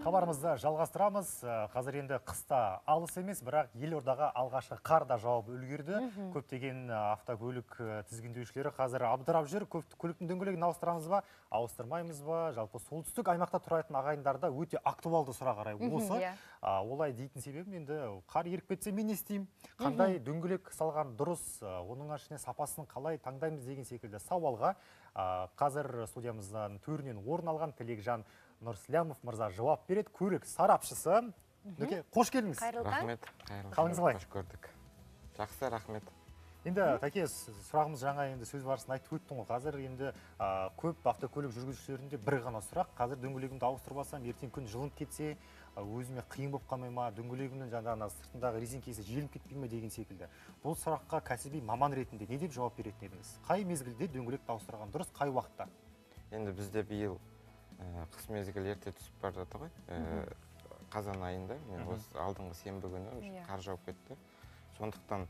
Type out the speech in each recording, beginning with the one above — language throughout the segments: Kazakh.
хабарымызды жалғастырамыз. Ә, қазір енді қыста алыс емес бірақ елордаға алғашқы қар да жауып үлгерді. Көптеген ә, автокөлік ә, тізгіндеушілері қазір абдырап жүр. Көп көліктің дөңгелегін ауыстырамыз ба ауыстырмаймыз ба? Жалпы солтүстік аймақта тұратын ағайындарда өте актуалды сұрақ қарай осы иә. А, олай дейтін себебім енді қар еріп кетсе мен не істеймін? Қандай дөңгелек салған дұрыс оның ішіне сапасын қалай таңдаймыз деген секілді сауалға а, қазір студиямыздан төрінен орын алған тілекжан нұрслямов мырза жауап береді. Көлік сарапшысы. Нұреке қош келдіңіз. Қайырлы таң. Рахмет. Қалыңыз қалай? қош көрдік. Жақсы рахмет. Енді тәке сұрағымыз жаңа енді сөз барысында айтып өттің ғой. Қазір енді а, көп автокөлік жүргізушілерінде бір ғана сұрақ. Қазір дөңгелегімді ауыстырып алсам ертең күн жылынып кетсе өзіме қиын болып қалмай ма? Дөңгелегімнің жаңағы сыртындағы резинкесі желініп кетпей ме деген секілді. Бұл сұраққа кәсіби маман ретінде не деп жауап беретін едіңіз? Қай мезгілде дөңгелекті ауыстырған? Дұрыс қай уақытта? Енді бізде биыл қыс мезгілі ерте түсіп бара жатыр ғой. Ә, қазан айында мен осы алдыңғы сенбі күні Иә. қар жауып кетті. Сондықтан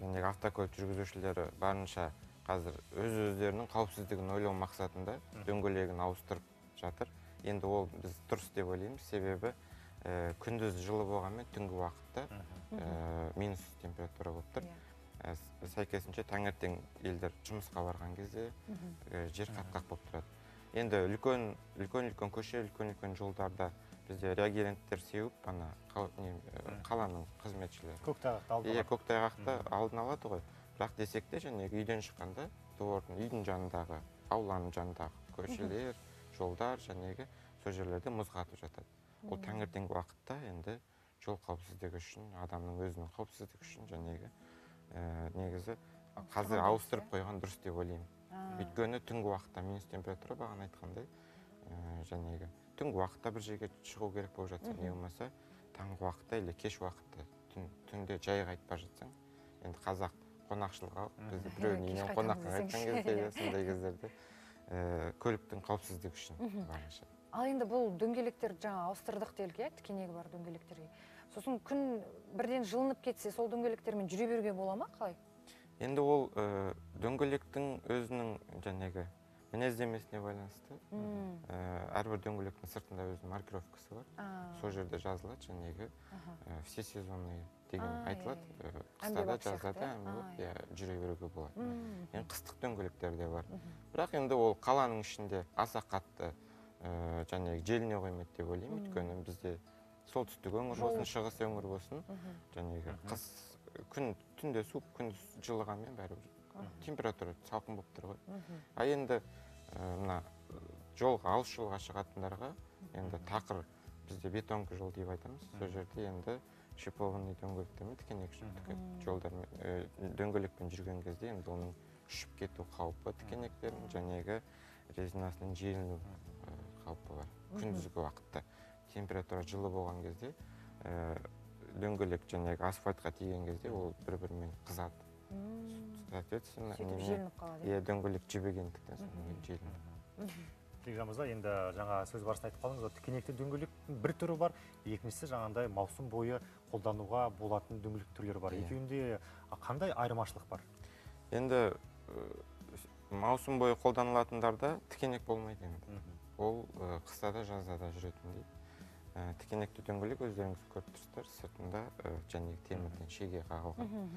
жаңағы автокөлік жүргізушілері барынша қазір өз өздерінің қауіпсіздігін ойлау мақсатында дөңгелегін ауыстырып жатыр. Енді ол біз дұрыс деп ойлаймыз. Себебі ә, күндіз жылы болғанмен түнгі уақытта ә, минус температура болып тұр. Иә. Ә, сәйкесінше таңертең елдер жұмысқа барған кезде ә, жер қатқақ болып тұрады. Енді үлкен үлкен үлкен көше үлкен үлкен жолдарда бізде реагенттер сеуіп ана ә, қаланың қызметшілері. Көктайғақты алдын иә көктайғақты алдын алады ғой. Бірақ десек те жаңағы үйден шыққанда двордың үйдің жанындағы ауланың жанындағы көшелер жолдар жәнегі сол жерлерде мұз қатып жатады. Ол таңертеңгі уақытта енді жол қауіпсіздігі үшін адамның өзінің қауіпсіздігі үшін жәнегі ә, негізі қазір ауыстырып қойған дұрыс деп ойлаймын. Өйткені түнгі уақытта минус температура бағана айтқандай ә, жәнегі түнгі уақытта бір жерге шығу керек болып жатса не болмаса таңғы уақытта или кеш уақытта түн, түнде жай қайтып бара жатсаң енді қазақ қонақшылға бізді біреудің үйінен қонаққа қайтқан кезде Иә. сондай кездерде ә, көліктің қауіпсіздігі үшін барынша. Ал енді бұл дөңгелектерді жаңа ауыстырдық делік иә тікенегі бар дөңгелектерге. Сосын күн бірден жылынып кетсе сол дөңгелектермен жүре беруге бола ма қалай? Енді ол ә, дөңгелектің өзінің жәнегі мінездемесіне байланысты. Ә, әрбір дөңгелектің сыртында өзінің маркировкасы бар. Сол жерде жазылады жәнегі ә, все сезонные деген иә, айтылады. иә. ә, қыста да жазда да иә? иә. жүре беруге болады. Енді қыстық дөңгелектер де бар. Бірақ енді ол қаланың ішінде аса қатты ә, жәнегі желіне қоймайды деп ойлаймын. Өйткені бізде солтүстік өңір болсын шығыс өңір болсын жәнегі қыс күн түнде суық күндіз жылығанмен бәрібір температура салқын болып тұр ғой. А енді ә, мына ә, жолға алыс жолға шығатындарға енді тақыр бізде бетонка жол деп айтамыз. Сол жерде енді шипованный дөңгелектермен тікенек тіке- жолдармен ә, дөңгелекпен жүрген кезде енді оның ұшып кету қаупі тікенектердің жәнегі резинасының желіну қаупі бар. Күндізгі уақытта температура жылы болған кезде дөңгелек жәнегі асфальтқа тиген кезде ол бір бірімен қызады. М, соответственно сөйтіп желініп қалады иә? иә дөңгелек жібігендіктен содан Тілекжан мырза енді жаңа сөз барысында айтып қалдыңыз ғой тікенекті дөңгелектің бір түрі бар екіншісі жаңағындай маусым бойы қолдануға болатын дөңгелек түрлері бар. Иә. екеуінде қандай айырмашылық бар? Енді маусым бойы қолданылатындарда тікенек болмайды енді. Ол қыста да жазда да жүретіндей ә, тікенекті дөңгелек өздеріңіз көріп тұрсыздар сыртында ә, жәнегі темірден шеге қағылған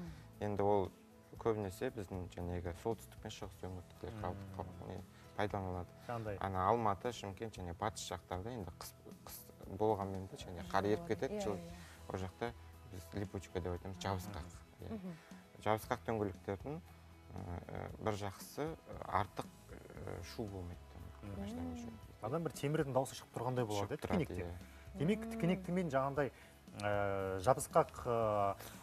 енді ол көбінесе біздің жәнегі солтүстік пен шығыс өңірлерде пайдаланылады. Ана алматы шымкент және батыс жақтарда енді қыс, қыс болғанмен де және қар еріп кетеді. Иә, жыл иә. ол жақта біз липучка деп айтамыз жабысқақ. Иә. жабысқақ дөңгелектердің ә, бір жақсысы артық шу болмайды. Адам бір темірдің дауысы шығып тұрғандай болады иә тікенектен иә. Демек тікенекті мен ә, жабысқақ ә,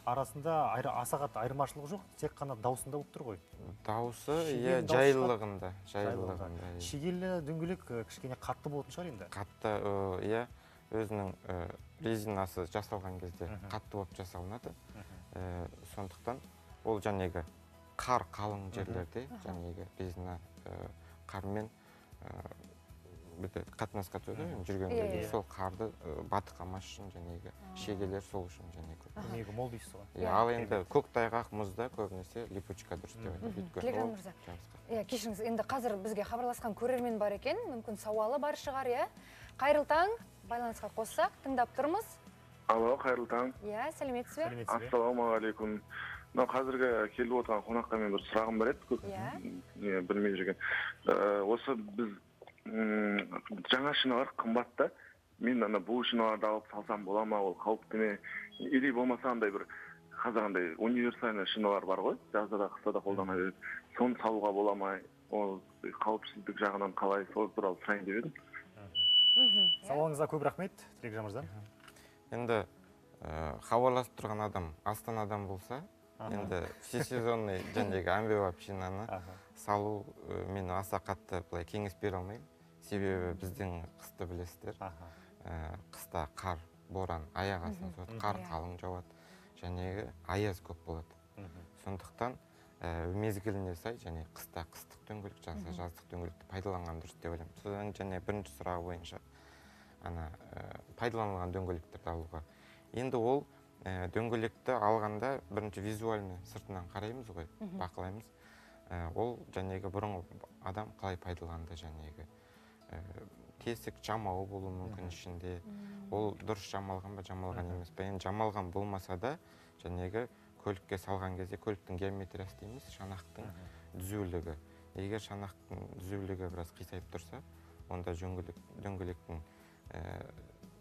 арасында айры, аса қатты айырмашылық жоқ тек қана даусында болып тұр ғой. Дауысы иә жайлылығында жайлылығында иә. шегелі дөңгелек кішкене қатты болатын шығар енді. Қатты иә өзінің ә, резинасы жасалған кезде қатты болып жасалынады. Ә, сондықтан ол жәнегі қар қалың жерлерде жәнегі резина қармен бүйтіп қатынасқа түседі ғой енді жүрген Иә, кезде иә. сол қарды ә, батырмамас үшін жәнегі шегелер сол үшін және көп. Көмегі мол дейсіз ғой? Иә ал енді көктайғақ мұзда көбінесе липучка дұрыс деп айтады ол мырза. иә кешіріңіз енді қазір бізге хабарласқан көрермен бар екен. Мүмкін сауалы бар шығар иә? Қайырлы таң. Байланысқа қоссақ тыңдап тұрмыз. Алло қайырлы таң. Иә сәлеметсіз бе? Ассалаумағалейкум. Мынау қазіргі келіп отырған қонаққа мен бір сұрағым бар еді көп Иә. білмей жүрген. Осы біз жаңа шиналар қымбат та мен ана бұл шиналарды алып салсам бола ма? Ол қауіпті ме или болмаса андай бір қазір андай универсальный шиналар бар ғой. Жазда да қыста да қолдана береді. Соны салуға бола ма? Ол қауіпсіздік жағынан қалай сол туралы сұрайын деп едім. Сауалыңызға көп рахмет тілекжан мырза енді ә, хабарласып тұрған адам астанадан болса енді всесезонный жаңағы әмбебап шинаны салу ә, мен аса қатты былай кеңес бере алмаймын. Себебі біздің қысты білесіздер. Ә, қыста қар боран аяқ астынан соғады. Қар Иә. қалың жауады және аяз көп болады. Сондықтан ә, мезгіліне сай және қыста қыстық дөңгелек жазда жаздық дөңгелекті пайдаланған дұрыс деп ойлаймын. Содан және бірінші сұрағы бойынша ана ә, пайдаланылған дөңгелектерді алуға. Енді ол ә, дөңгелекті алғанда бірінші визуально сыртынан қараймыз ғой бақылаймыз. Ә, ол жәнегі бұрынғы адам қалай пайдаланды жәнегі ә, тесік жамауы болуы мүмкін ішінде. Ол дұрыс жамалған ба жамалған емес па енді жамалған болмаса да жәнегі көлікке салған кезде көліктің геометриясы дейміз шанақтың түзулігі. Егер шанақтың түзулігі біраз қисайып тұрса онда дөңгелек дөңгелектің ә,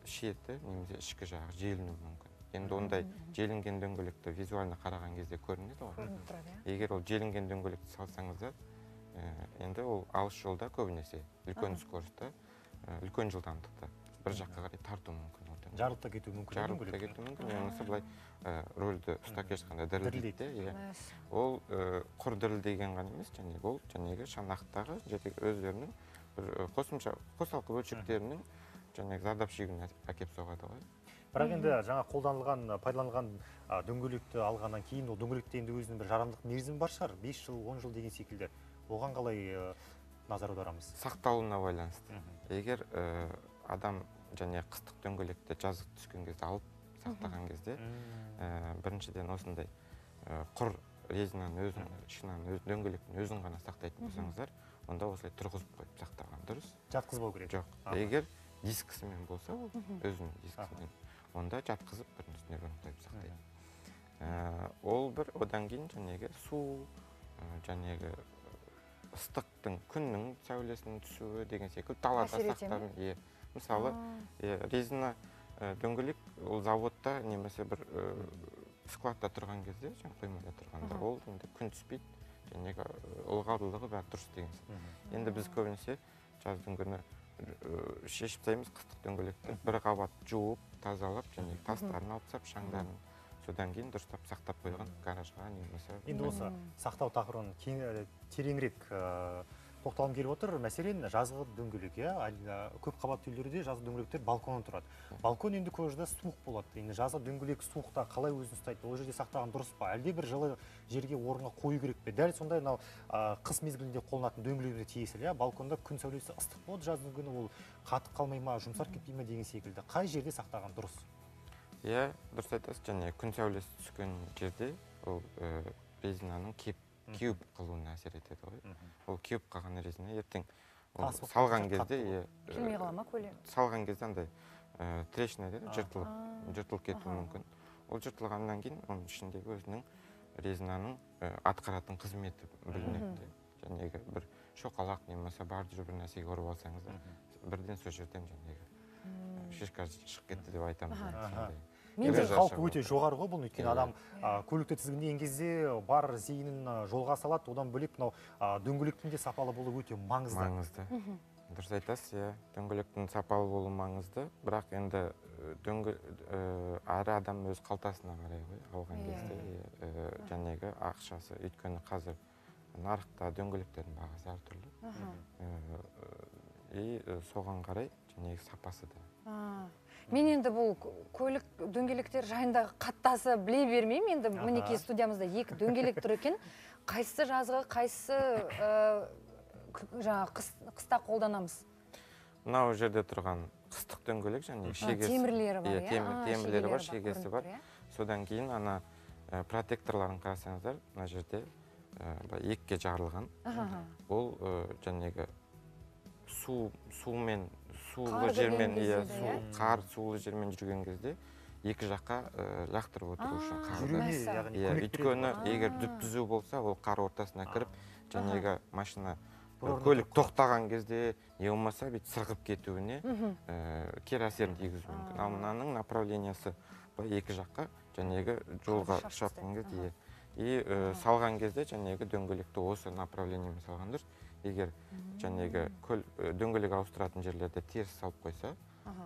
шеті немесе ішкі жағы желінуі мүмкін. Енді ондай желінген дөңгелекті визуально қараған кезде көрінеді ғой. Көрініп тұрады иә. Егер ол желінген дөңгелекті салсаңыздар енді ол алыс жолда көбінесе. Үлкен Аха. скоростьта ә, үлкен жылдамдықта бір жаққа қарай тартуы мүмкін жарылып та кетуі мүмкін жарылып та кетуі мүмкін. болмаса былай ә, рөлді ұстап келе жатқанда дірілдейді де, иә. Ол ә, құр дірілдеген ғана емес және ол жаңағы шанақтағы өздерінің бір қосымша қосалқы бөлшектерінің жаңағы зардап шегуіне әкеліп соғады ғой. Бірақ енді жаңа қолданылған пайдаланылған дөңгелекті алғаннан кейін ол дөңгелекте енді өзінің бір жарамдылық мерзімі бар шығар. 5 жыл 10 жыл деген секілді. Оған қалай ә, назар аударамыз? Сақталуына байланысты. Егер ә, адам және қыстық дөңгелекті жазық түскен кезде алып сақтаған кезде ә, біріншіден осындай ә, құр резинаны өзін шинаның өз дөңгелектің өзін ғана сақтайтын болсаңыздар онда осылай тұрғызып қойып сақтаған дұрыс. Жатқызбау керек. Жоқ. Егер дискісімен болса ол өзінің дискісімен онда жатқызып бірінің үстіне бірін қойып сақтайды Ә, ол бір одан кейін жәнегі су ә, жәнегі ыстықтың күннің сәулесінің түсуі деген секілді далада сақтап иә мысалы иә резина ә, дөңгелек ол заводта немесе бір ә, складта тұрған кезде жаңағы қоймада тұрғанда ол енді күн түспейді. Және ылғалдылығы бәрі дұрыс деген енді біз көбінесе жаздың күні шешіп тастаймыз қыстық дөңгелекті. Бір қабат жуып тазалап және тастарын алып тастап шаңдарын содан кейін дұрыстап сақтап қойған гаражға немесе енді осы сақтау тақырыбын кең тереңірек тоқталғым келіп отыр. Мәселен жазғы дөңгелек иә көп қабатты үйлерде жазғы дөңгелектер балконнан тұрады. Балкон енді көп жерде суық болады. Енді жазғы дөңгелек суықта қалай өзін ұстайды ол жерде сақтаған дұрыс па? Әлде бір жылы жерге орынға қою керек пе? Дәл сондай мынау қыс мезгілінде қолданатын дөңгелегіне тиесілі иә? Балконда күн сәулесі ыстық болады жаздың күні ол қатып қалмай ма жұмсарып кетпей ма деген секілді. Қай жерде сақтаған дұрыс? Иә дұрыс айтасыз және күн сәулесі түскен жерде ол ә, резинаның кеп кеуіп қалуына әсер етеді ғой ол кеуіп қалған резина ертең ол салған кезде иә келмей ә, қала ма көлем салған кезде андай ә, трещина дейді А. жыртылып жыртылып кетуі мүмкін ол жыртылғаннан кейін оның ішіндегі өзінің резинаның ә, атқаратын қызметі білінеді жәнегі бір шоқалақ немесе бордюр бір нәрсеге ұрып алсаңыздар бірден сол жерден жәнегі шишка шығып кетті деп айтамыз Аха. енді Аха. сондай. Мен Енді де- қаупі өте жоғары ғой бұл өйткені Иә. адам көлікті тізгіндеген кезде бар зейінін жолға салады одан бөлек мынау дөңгелектің де сапалы болуы өте маңызды маңызды дұрыс айтасыз иә дөңгелектің сапалы болуы маңызды бірақ енді э, дөңге э, әр адам өз қалтасына қарай ғой алған Иә. кезде иә, э, жәнегі ақшасы өйткені қазір нарықта дөңгелектердің бағасы әртүрлі. Э, и э, соған қарай жәнегі сапасы да. А, мен енді бұл көлік дөңгелектер жайында қаттасы біле бермеймін. Енді мінекей студиямызда екі дөңгелек тұр екен. Қайсысы жазғы қайсысы ә, к- жаңағы қыс, қыста қолданамыз? Мынау жерде тұрған қыстық дөңгелек және шегесі. темірлері бар иә, иә темірлері бар, шегесі бар. иә? содан кейін ана ә, протекторларын қарасаңыздар мына жерде ә, былай екіге жарылған. Ол ә, жәнегі су сумен су сулы жермен иә де, қар сулы жермен жүрген кезде екі жаққа лақтырып отыру үшін қарды иә өйткені егер дүп түзу болса ол қар ортасына кіріп жаңағы машина көлік тоқтаған кезде не болмаса бүйтіп сырғып кетуіне ә, кері әсерін тигізуі мүмкін. Ал мынаның направлениясы былай екі жаққа жаңағы жолға шапқан кезде иә. И ә, салған кезде жаңағы дөңгелекті осы направлениемен салған дұрыс. Егер жаңағы көл дөңгелек ауыстыратын жерлерде теріс салып қойса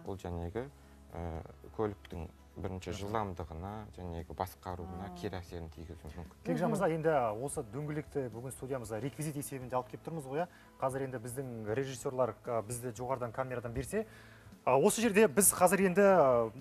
ол жаңағы ә, көліктің бірінші жылдамдығына жаңағы басқаруына кері әсерін тигізуі мүмкін. Бекжан мырза енді осы дөңгелекті бүгін студиямызға реквизит есебінде алып келіп тұрмыз ғой иә қазір енді біздің режиссерлар бізді жоғарыдан камерадан берсе осы жерде біз қазір енді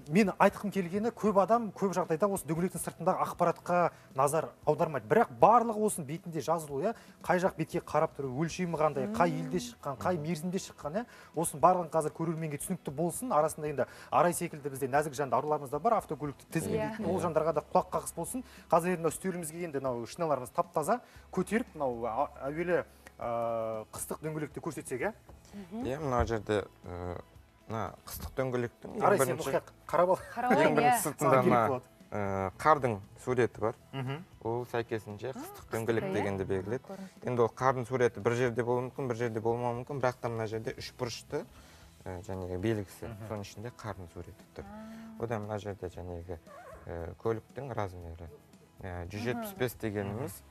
мен айтқым келгені көп адам көп жағдайда осы дөңгелектің сыртындағы ақпаратқа назар аудармайды. Бірақ барлығы осының бетінде жазылу иә? Қай жақ бетке қарап тұру өлшемі қандай қай елде шыққан қай мерзімде шыққан иә? Осының барлығын қазір көрерменге түсінікті болсын. Арасында енді арай секілді бізде нәзік жанды аруларымыз да бар автокөлікті тізгіндейтін Иә. ол жандарға да құлақ қағыс болсын. Қазір енді мынау үстелімізге енді мынау шиналарымыз тап таза көтеріп мынау әуелі қыстық дөңгелекті көрсетсек иә? Иә мына жерде мына қыстық дөңгелектің ең арай сен бірінші мұқият қарап ал. ең бірінші иә. сыртында мына ә, қардың суреті бар. Ол сәйкесінше қыстық дөңгелек иә? дегенді белгілейді. Көрініп енді ол қардың суреті бір жерде болуы мүмкін бір жерде болмауы мүмкін. Бірақ та мына жерде үш бұрышты ә, жаңағы белгісі. Соның ішінде қардың суреті тұр. Одан мына жерде жаңағы ә, көліктің размері жүз жетпіс бес дегеніміз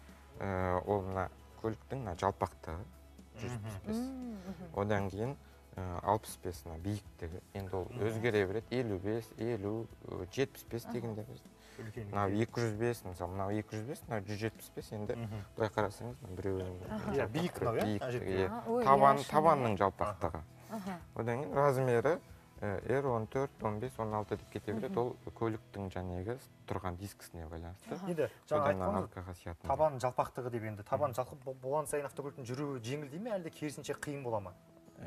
ол мына көліктің мына жалпақтығы жүз жетпіс бес. Одан кейін алпыс бес мына биіктігі енді ол өзгере береді. Елу бес елу жетпіс бес дегендер үлкен мынау екі жүз бес мысалы мынау екі жүз бес мынау жүз жетпіс бес енді былай қарасаңыз біреуінің Иә, биік мынау, иә? иә. Табан табанның жалпақтығы. Одан кейін размері р он төрт он бес он алты деп кете береді. Ол көліктің жаңағы тұрған дискісіне байланысты. Енді жаңа табан жалпақтығы деп енді. Табан бол- болған сайын автокөліктің жүруі жеңілдей ме әлде керісінше қиын бола ма?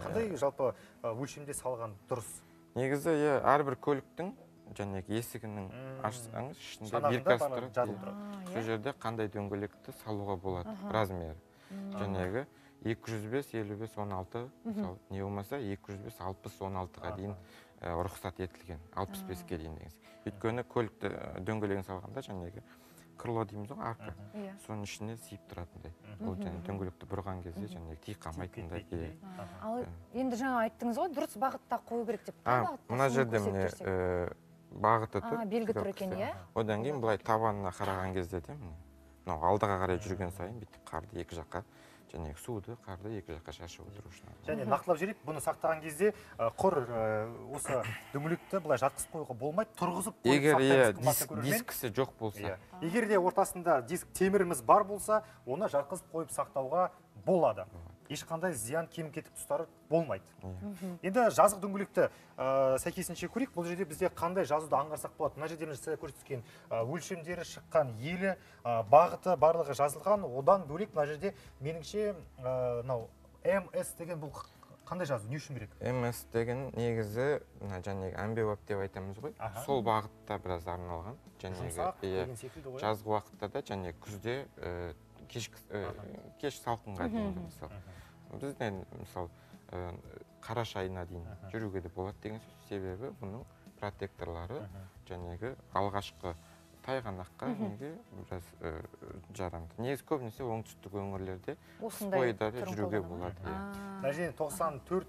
Қандай жалпы ә, өлшемде салған дұрыс? Негізі иә әрбір көліктің жаңағы есігінің ашсаңыз ішінде биркасы тұрады жазылып иә. тұрады. А, сол иә? жерде қандай дөңгелекті салуға болады? Размері жаңағы екі жүз бес елу бес он алты мысалы не болмаса екі жүз бес алпыс он алтыға дейін рұқсат етілген. алпыс беске дейін деген өйткені көлікті дөңгелегін салғанда жаңағы крыло дейміз ғой арка Иә. соның ішіне сыйып тұратындай ол және дөңгелекті бұрған кезде жаңағы тиіп қалмайтындай иә. Ал енді жаңа айттыңыз ғой дұрыс бағытта қою керек деп а қай бағытта мына жерде міне бағыты тұр белгі тұр екен, иә? одан кейін былай табанына қараған кезде де міне мынау алдыға қарай жүрген сайын бүйтіп қарды екі жаққа жаңағы суды қарды екі жаққа шашып отыру үшін. және нақтылап жіберейік бұны сақтаған кезде құр осы дөңгелекті былай жатқызып қоюға болмайды тұрғызып егер иә дискісі жоқ болса. Иә. егер де ортасында диск теміріміз бар болса оны жатқызып қойып сақтауға болады. Ешқандай зиян кем кетік тұстары болмайды. Енді жазық дөңгелекті ә, сәйкесінше көрейік. Бұл жерде бізде қандай жазуды аңғарсақ болады? Мына жерде мына сіздер көрсеткен ә, өлшемдері шыққан елі ә, бағыты барлығы жазылған. Одан бөлек мына жерде меніңше ә, мынау мс деген бұл қандай жазу? Не үшін керек? Мс деген негізі мына жаңағы әмбебап деп айтамыз ғой. Сол бағытта біраз арналған. Жаңағы иә жазғы уақытта да және күзде ә, кешкі ә, кеш салқынға дейін мысалы. Бізде мысалы ә, қараша айына дейін жүруге де болады деген сөз себебі бұның протекторлары жаңағы алғашқы тайғанаққа неге біраз ә, жарамды. Негізі көбінесе оңтүстік өңірлерде осындай жүруге болады иә. Мына жерде 94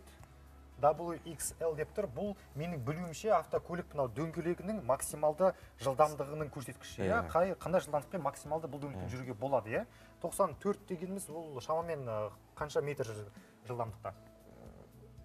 WXL деп тұр. Бұл менің білуімше автокөлік мынау дөңгелегінің максималды жылдамдығының көрсеткіші иә. Иә. қай қандай жылдамдықпен максималды бұл дөңгелекпен Иә. жүруге болады иә. 94 дегеніміз ол шамамен қанша метр жылдамдықта?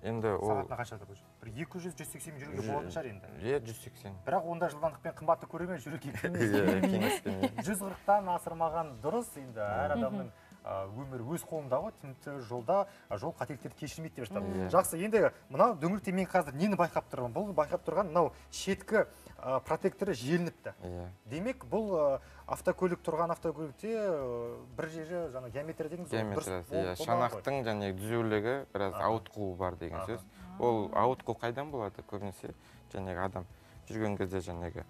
Енді ол сағатына қанша бір 200 180 жүруге Жү- болатын шығар енді. иә жүз сексен. Бірақ ондай жылдамдықпен қымбатты көрермен жүруге иә иә. жүз қырықтан асырмаған дұрыс енді. Әр адамның өмірі өз қолында ғой тіпті жолда жол қателіктерді кешірмейді деп жатады Иә. жақсы енді мынау дөңгелекте мен қазір нені байқап тұрмын? Бұл байқап тұрған мынау шеткі ә, протекторы желініпті. Иә. Демек бұл ә, автокөлік тұрған автокөлікте ә, бір жері жаңа геометрия геометриясы бол- иә шанақтың және түзулігі біраз ауытқуы бар деген сөз. Ол ауытқу қайдан болады көбінесе? Жаңағы адам жүрген кезде жаңағы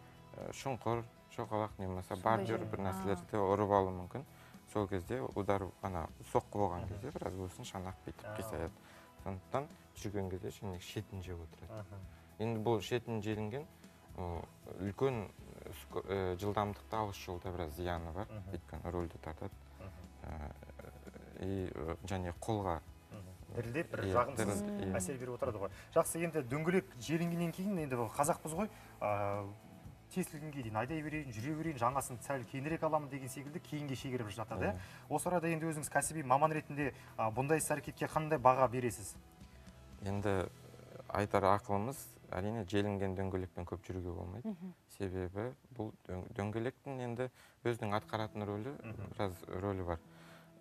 шұңқыр шоқалақ не болмаса бордюр жер. бір нәрселерді ұрып алуы мүмкін. Сол кезде удар ана соққы болған кезде біраз өсін шанақ бүйтіп қисаяды. Сондықтан жүрген кезде және шетін жеп отырады. Енді бұл шетін желінген үлкен ск- ы, жылдамдықта алыс жолда біраз зияны бар. Өйткені рөлді тартады. Ы, и және қолға. Дірілдеп бір жағымсыз әсер беріп отырады ғой. Жақсы енді дөңгелек желінгеннен кейін енді қазақпыз ғой. Тесілгенге дейін айдай берейін жүре берейін жаңасын сәл кейінірек аламын деген секілді кейінге шегеріп жатады. Иә осы орайда енді өзіңіз кәсіби маман ретінде бұндай іс әрекетке қандай баға бересіз? Енді айтар ақылымыз әрине желінген дөңгелекпен көп жүруге болмайды. Себебі бұл дөң- дөңгелектің енді өзінің атқаратын рөлі біраз рөлі бар.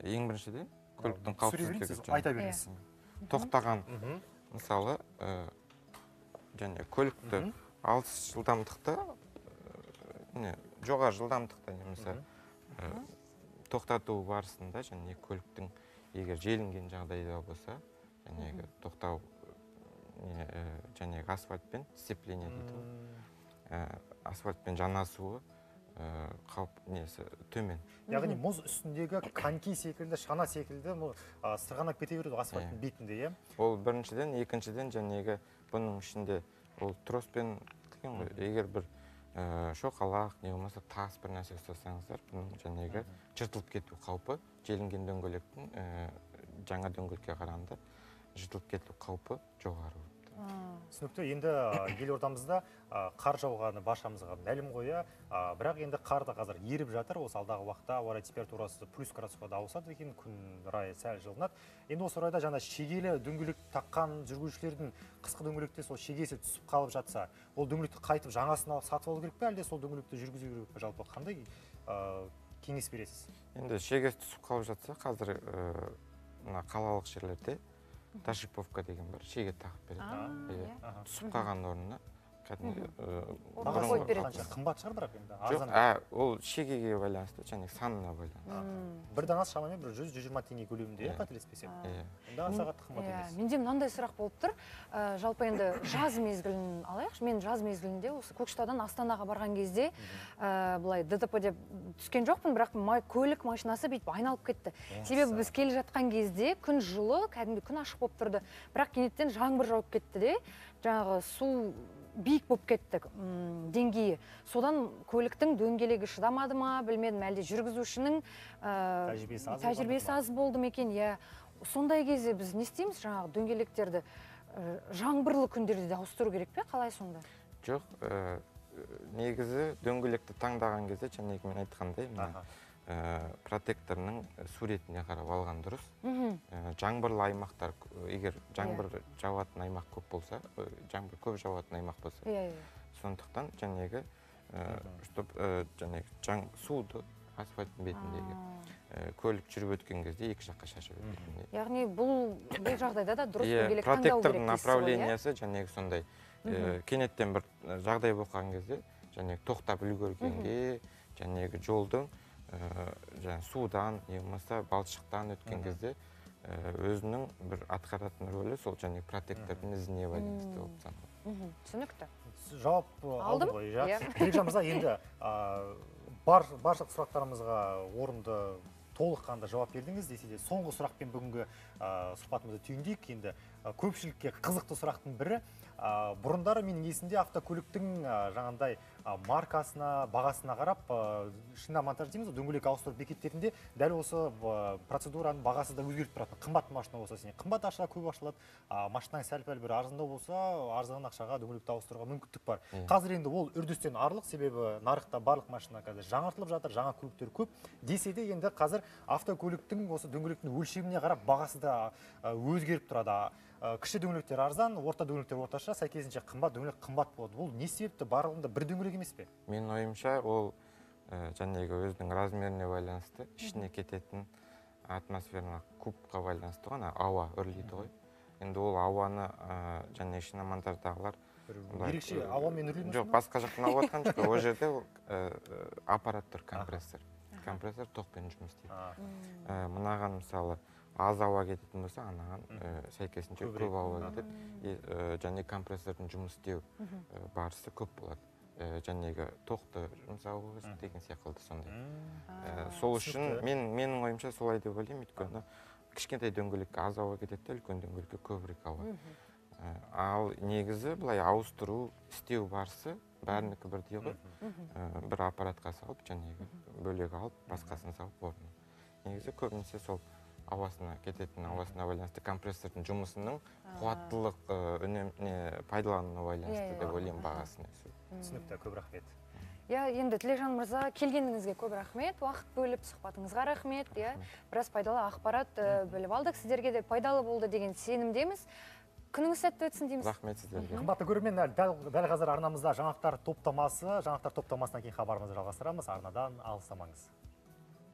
Ең біріншіден көліктің қауіпсіздігі айта беріңіз. Тоқтаған Мгм. мысалы ы, және көлікті алыс жылдамдықта не жоғары жылдамдықта немесе тоқтату барысында және көліктің егер желінген жағдайда болса жаңағы тоқтау не жаңағы асфальтпен сцепление дейді ғой. Ә, асфальтпен жанасуы ы, қауіп несі төмен. Яғни мұз үстіндегі коньки секілді шана секілді мұ- а, сырғанап кете береді ғой асфальттың бетінде иә? Ол біріншіден екіншіден жаңағы бұның ішінде ол троспен тіген ғой егер бір ә, шоқалақ не болмаса тас бір нәрсе ұстасаңыздар бұның жаңағы жыртылып кету қаупі желінген дөңгелектің ә, жаңа дөңгелекке қарағанда жыртылып кету қаупі жоғары түсінікті. Енді елордамызда қар жауғаны баршамызға мәлім ғой иә. Бірақ енді қар да қазір еріп жатыр. Осы алдағы уақытта ауа райы температурасы плюс градусқа да ауысады екен. Күн райы сәл жылынады. Енді осы орайда жаңа шегелі дөңгелек таққан жүргізушілердің қысқы дөңгелекте сол шегесі түсіп қалып жатса ол дөңгелекті қайтып жаңасын алып сатып алу керек пе? Әлде сол дөңгелекті жүргізу керек пе? Жалпы қандай а, кеңес бересіз? Енді шегесі түсіп қалып жатса қазір мына қалалық жерлерде ташиповка деген бар шеге тағып береді түсіп қалған орнына кәдімгі бағасы қанша қымбат шығар бірақ енді арзан ол шегеге байланысты және санына байланысты бір данасы шамамен бір жүз жүз жиырма теңге көлемінде иә қателеспесем иә аса қатты қымбат емес менде мынандай сұрақ болып тұр жалпы енді жаз мезгілін алайықшы мен жаз мезгілінде осы көкшетаудан астанаға барған кезде былай дтп деп түскен жоқпын бірақ көлік машинасы бүйтіп айналып кетті. Себебі біз келе жатқан кезде күн жылы кәдімгі күн ашық болып тұрды. Бірақ кенеттен жаңбыр жауып кетті де. Жаңағы су биік болып кетті м, деңгейі. Содан көліктің дөңгелегі шыдамады ма білмедім. Әлде жүргізушінің ә, Тәжірибесі аз тәжірибесі болды ма екен? Иә. Сондай кезде біз не істейміз жаңағы дөңгелектерді ә, жаңбырлы күндерде де ауыстыру керек пе қалай сонда? Жоқ ы, негізі дөңгелекті таңдаған кезде жаңағы мен айтқандай протекторының суретіне қарап алған дұрыс. Ә, жаңбырлы аймақтар егер жаңбыр жауатын аймақ көп болса жаңбыр көп жауатын аймақ болса. Иә иә. Сондықтан жаңағы Мгм. чтоб жаңағы жаң суды асфальттың бетіндегі көлік жүріп өткен кезде екі жаққа шашып өтетін яғни бұл бұл жағдайда да дұрыс иә дөңгелек таңдау керек протектордың иә? направлениясы жаңағы сондай. Э, кенеттен бір э, жағдай болып қалған кезде жаңағы тоқтап үлгергенге жаңағы жолдың э, жаңағы судан не болмаса балшықтан өткен кезде э, өзінің бір атқаратын рөлі сол жаңағы протектордың ізіне байланысты болып саналады. Мхм, түсінікті. Жауап ы, алдым ғой иә. Иә. бекжан мырза енді а, бар барлық сұрақтарымызға орынды толыққанды жауап бердіңіз десе де соңғы сұрақпен бүгінгі сұхбатымызды түйіндейік. Енді көпшілікке қызықты сұрақтың бірі а, бұрындары менің есімде автокөліктің а, маркасына бағасына қарап шина монтаж дейміз ғой дөңгелек ауыстыру бекеттерінде дәл осы процедураның бағасы да өзгеріп тұратын. Қымбат машина болса сен қымбат ақшаға көп ашылады. А, машинаң сәл пәл бір арзандау болса арзан ақшаға дөңгелекті ауыстыруға мүмкіндік бар. Қазір енді ол үрдістен арылық. Себебі нарықта барлық машина қазір жаңартылып жатыр жаңа көліктер көп. Десе де енді қазір автокөліктің осы дөңгелектің өлшеміне қарап бағасы да өзгеріп тұрады. Кіші дөңгелектер арзан орта дөңгелектер орташа сәйкесінше қымбат дөңгелек қымбат болады. Бұл не себепті? Барлығында бір дөңгелек емес пе? Менің ойымша ол ә, жаңағы өзінің размеріне байланысты ішіне кететін атмосфералық кубқа байланысты ғой ауа үрлейді ғой. Енді ол ауаны ә, жаңағы шиномонтаждағылар ерекше ауамен үрлейді жоқ басқа жақтан алып жатқан жоқ. Ол жерде ол аппарат тұр компрессор. Компрессор токпен жұмыс істейді. Мынаған мысалы аз ауа кететін болса анаған ә, сәйкесінше көп ауа кетеді и, ә, және компрессордың жұмыс істеу ә, барысы көп болады. Ә, жаңағы тоқты жұмсау деген секілді сондай. М, Ә, сол үшін мен менің ойымша солай деп ойлаймын. Өйткені кішкентай дөңгелекке аз ауа кетеді да үлкен дөңгелекке көбірек ауа Ә, ал негізі былай ауыстыру істеу барысы бәрінікі бірдей ғой. Ә, бір аппаратқа салып жаңағы бөлек алып басқасын салып орнына. Негізі көбінесе сол. Ауасына кететін ауасына байланысты компрессордың жұмысының қуаттылық ә, үнем не пайдалануына Иә, байланысты иә. деп ойлаймын Аха. бағасына өсу түсінікті көп рахмет. Иә енді тілекжан мырза келгеніңізге көп рахмет. Уақыт бөліп сұхбатыңызға рахмет иә. Біраз пайдалы ақпарат біліп алдық. Сіздерге де пайдалы болды деген сенімдеміз. Күніңіз сәтті өтсін дейміз. Рахмет сіздерге. Қымбатты көрермен дәл, дәл қазір арнамызда жаңалықтар топтамасы. Жаңалықтар топтамасынан кейін хабарымызды жалғастырамыз. Арнадан алыстамаңыз.